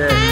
Yeah.